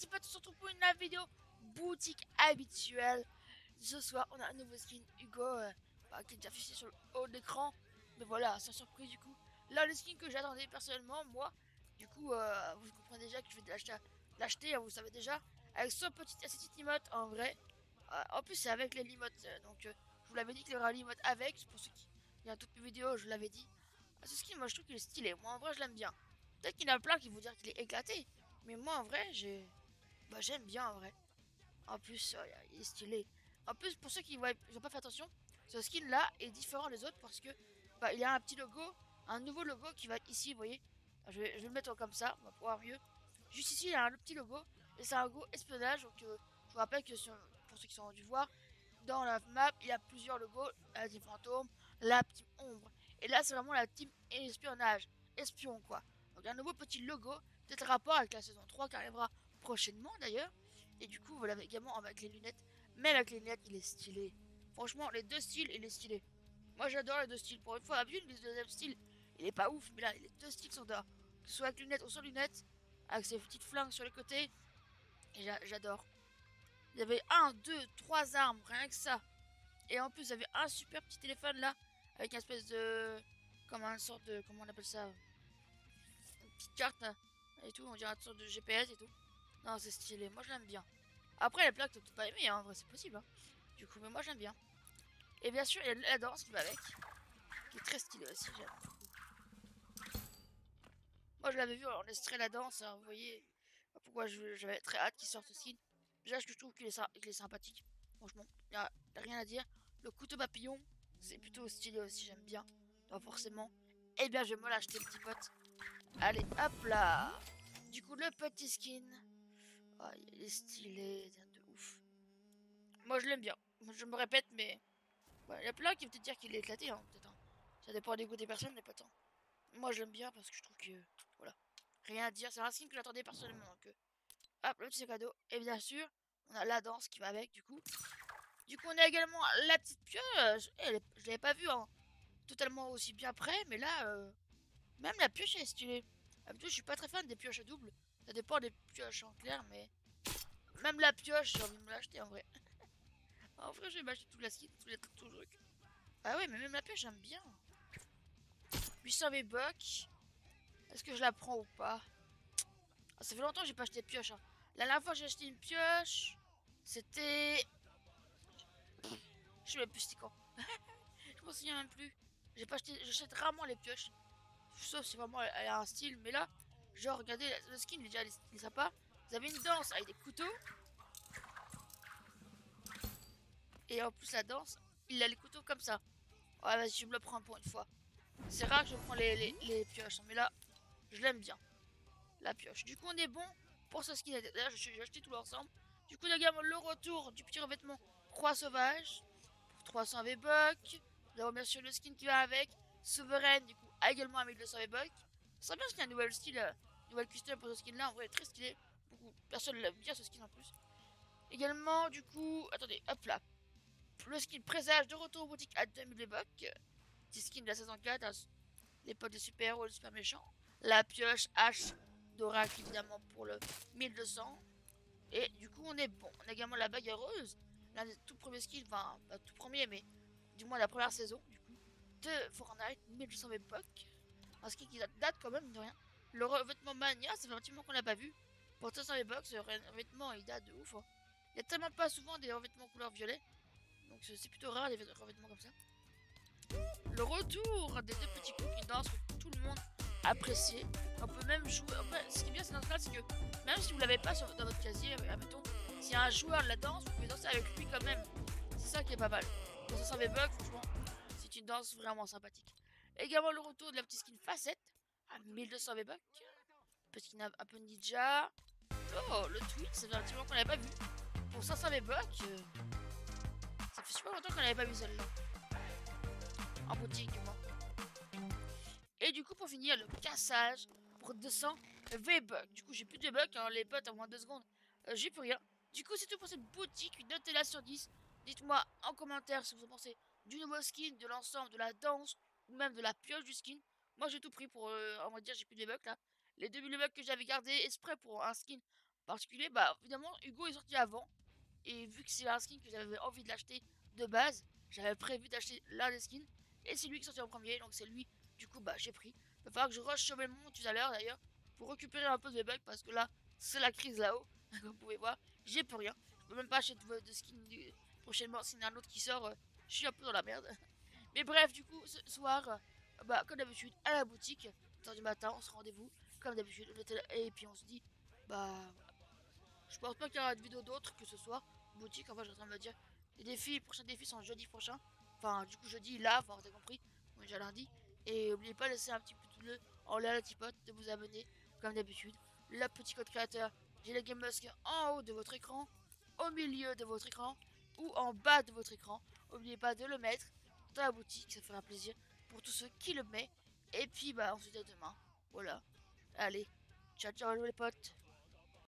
petits potes, on se pour une nouvelle vidéo boutique habituelle. Ce soir, on a un nouveau skin Hugo euh, bah, qui est affiché sur le haut de l'écran. Mais voilà, sans surprise du coup. Là, le skin que j'attendais personnellement, moi, du coup, euh, vous comprenez déjà que je vais l'acheter, hein, vous savez déjà. Avec son petit, cette emote en vrai. Euh, en plus, c'est avec les limotes. donc, je vous l'avais dit qu'il y aura l'emote avec. Pour ceux qui. Il toutes mes vidéos, je l'avais dit. Ah, ce skin, moi, je trouve qu'il est stylé. Moi, en vrai, je l'aime bien. Peut-être qu'il y en a plein qui vont dire qu'il est éclaté. Mais moi, en vrai, j'ai... Bah, j'aime bien, en vrai. En plus, euh, il est stylé. En plus, pour ceux qui n'ont pas fait attention, ce skin-là est différent des autres parce que... Bah, il y a un petit logo, un nouveau logo qui va ici, vous voyez. Je vais, le mettre comme ça, on va pouvoir mieux. Juste ici, il y a un petit logo. Et c'est un logo espionnage. Donc, euh, je vous rappelle que pour ceux qui sont dû voir, dans la map, il y a plusieurs logos. La team fantôme, la team ombre. Et là, c'est vraiment la team espionnage. Espion, quoi. Donc, un nouveau petit logo peut rapport avec la saison 3 qui arrivera prochainement d'ailleurs. Et du coup, voilà également avec les lunettes. Mais avec les lunettes, il est stylé. Franchement, les deux styles, il est stylé. Moi, j'adore les deux styles. Pour une fois, une le deuxième style, il est pas ouf. Mais là, les deux styles sont d'or. Que ce soit avec lunettes ou sans lunettes, avec ses petites flingues sur les côtés. J'adore. Il y avait un, deux, trois armes, rien que ça. Et en plus, il y avait un super petit téléphone là, avec une espèce de. Comme une sorte de. Comment on appelle ça? Une petite carte et tout, on dirait une sorte de GPS et tout. Non, c'est stylé, moi je l'aime bien. Après, les plaques, t'as peut-être pas aimé, hein, c'est possible. Hein. Du coup, mais moi j'aime bien. Et bien sûr, il y a la danse qui va avec, qui est très stylée aussi, j'aime. Moi je l'avais vu en extrait la danse, hein, vous voyez pourquoi j'avais très hâte qu'il sorte ce skin. Déjà, je trouve qu'il est, est, sympathique. Franchement, il a, rien à dire. Le couteau papillon, c'est plutôt stylé aussi, j'aime bien. Donc forcément, eh bien, je vais me l'acheter, petit pote. Allez, hop là Du coup, le petit skin. Oh, il est stylé, de ouf. Moi, je l'aime bien. Je me répète, mais... Il y a plein qui vont te dire qu'il est éclaté, hein, peut-être. Hein. Ça dépend des goûts des personnes, mais pas tant. Moi, je l'aime bien parce que je trouve que... Voilà. Rien à dire. C'est un skin que j'attendais personnellement. Euh, hop, le petit cadeau. Et bien sûr, on a la danse qui va avec, du coup. Du coup, on a également la petite pieuse. Eh, je l'avais pas vue, hein. Totalement aussi bien près, mais là... Euh, même la pioche est stylée. Habituellement, je suis pas très fan des pioches doubles. Ça dépend des pioches en clair, mais... Même la pioche, j'ai envie de me l'acheter en vrai. en vrai, je vais m'acheter toute la tous les trucs. Ah ouais, mais même la pioche, j'aime bien. 800 V-Bucks. Est-ce que je la prends ou pas? Ah, Ça fait longtemps que j'ai pas acheté de pioche. Hein. La dernière fois j'ai acheté une pioche, c'était... Je sais même plus c'était quand. je m'en souviens même plus. J'ai pas acheté... J'achète rarement les pioches. Sauf si vraiment elle, a un style. Mais là, genre, regardez, le skin déjà, il est, sympa. Vous avez une danse avec des couteaux. Et en plus, la danse, il a les couteaux comme ça. Ouais, vas-y, je me le prends pour une fois. C'est rare que je prends les, les, pioches. Mais là, je l'aime bien. La pioche. Du coup, on est bon pour ce skin. D'ailleurs, j'ai acheté tout l'ensemble. Du coup, également le retour du petit revêtement Croix Sauvage. Pour 300 V-Bucks. Nous avons bien sûr le skin qui va avec. Souveraine, du coup, également un 1200 V-Bucks. Ça serait bien qu'il y ait un nouvel style, euh, nouvel custom pour ce skin là. En vrai, très stylé. Beaucoup, personne l'aime bien ce skin en plus. Également, du coup, attendez, hop là. Le skin présage de retour boutique à 2000 V-Bucks. Petit skin de la saison 4, hein, les potes de super-héros, le super méchant. La pioche H d'Oracle, évidemment, pour le 1200. Et du coup, on est bon. On a également la bague heureuse. L'un des tout premiers skins, enfin, pas tout premier, mais du moins la première saison, du coup de Fortnite, 1200 époques. Skin qui date quand même de rien. Le revêtement Mania, fait un petit moment qu'on l'a pas vu. Pour 300 époques, ce revêtement il date de ouf. Hein. Il y a tellement pas souvent des revêtements couleur violet. Donc c'est plutôt rare des revêtements comme ça. Le retour des deux petits coups qui dansent que tout le monde apprécie. On peut même jouer. ce qui est bien, c'est dans ce c'est que même si vous l'avez pas dans votre casier, euh, admettons, s'il y a un joueur de la danse, vous pouvez danser avec lui quand même. C'est ça qui est pas mal. Pour 500 bugs, franchement, une danse vraiment sympathique. Également le retour de la petite skin facette à 1200 V-Bucks. Petite skin un peu ninja. Oh, le tweet, ça fait un petit moment qu'on l'avait pas vu. Pour 500 V-Bucks, euh, ça fait super longtemps qu'on n'avait pas vu celle-là. En boutique, du moins. Et du coup, pour finir, le cassage pour 200 V-Bucks. Du coup, j'ai plus de V-Bucks, hein, les potes, en moins de 2 secondes, euh, j'ai plus rien. Du coup, c'est tout pour cette boutique. Notez-la sur 10. Dites-moi en commentaire si vous en pensez du nouveau skin, de l'ensemble, de la danse, même de la pioche du skin. Moi j'ai tout pris pour, euh, on va dire, j'ai plus de bugs là. Les 2000 bugs que j'avais gardé exprès pour un skin particulier, bah évidemment Hugo est sorti avant. Et vu que c'est un skin que j'avais envie de l'acheter de base, j'avais prévu d'acheter l'un des skins. Et c'est lui qui est en premier, donc c'est lui, du coup bah j'ai pris. Il va falloir que je rush sur mon tout à l'heure d'ailleurs, pour récupérer un peu de bugs, parce que là, c'est la crise là-haut. Comme vous pouvez voir, j'ai plus rien. Je peux même pas acheter de, skin prochainement, s'il y en a un autre qui sort, euh, je suis un peu dans la merde. Mais bref, du coup, ce soir, euh, bah comme d'habitude, à la boutique, 1 du matin, on se rendez-vous, comme d'habitude, et puis on se dit, bah je pense pas qu'il y aura de vidéo d'autres que ce soir. Boutique, enfin, j'ai en train de me dire. Les défis, les prochains défis sont jeudi prochain. Enfin, du coup, jeudi, là, enfin, vous avez compris. On est déjà lundi. Et n'oubliez pas de laisser un petit pouce bleu en l'air, le petit pote, de vous abonner, comme d'habitude. Le petit code créateur, j'ai le Game Musk en haut de votre écran, au milieu de votre écran, ou en bas de votre écran. N'oubliez pas de le mettre dans la boutique, ça fera plaisir pour tous ceux qui le mettent. Et puis, bah, on se dit à demain. Voilà. Allez, ciao, ciao, les potes.